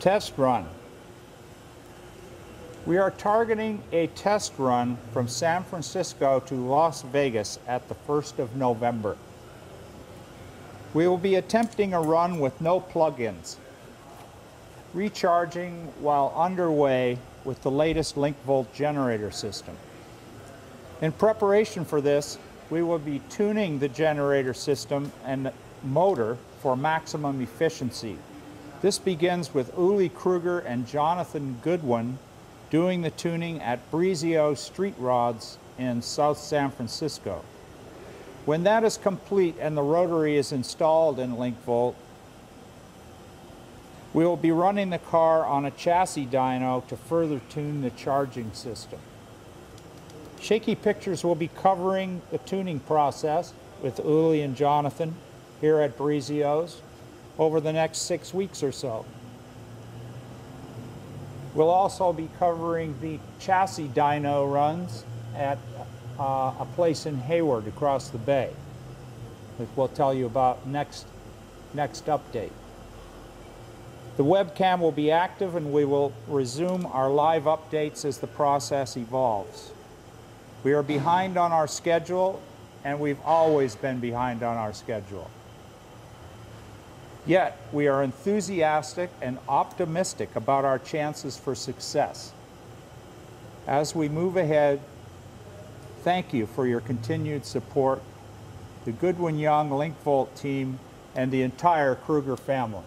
Test run. We are targeting a test run from San Francisco to Las Vegas at the 1st of November. We will be attempting a run with no plugins, recharging while underway with the latest Lincvolt generator system. In preparation for this, we will be tuning the generator system and motor for maximum efficiency. This begins with Uli Kruger and Jonathan Goodwin doing the tuning at Brizio Street Rods in South San Francisco. When that is complete and the rotary is installed in Lincvolt, we will be running the car on a chassis dyno to further tune the charging system. Shaky Pictures will be covering the tuning process with Uli and Jonathan here at Brizio's over the next six weeks or so. We'll also be covering the chassis dyno runs at uh, a place in Hayward across the bay, which we'll tell you about next, next update. The webcam will be active and we will resume our live updates as the process evolves. We are behind on our schedule and we've always been behind on our schedule. Yet, we are enthusiastic and optimistic about our chances for success. As we move ahead, thank you for your continued support, the Goodwin Young Lincvolt team, and the entire Kruger family.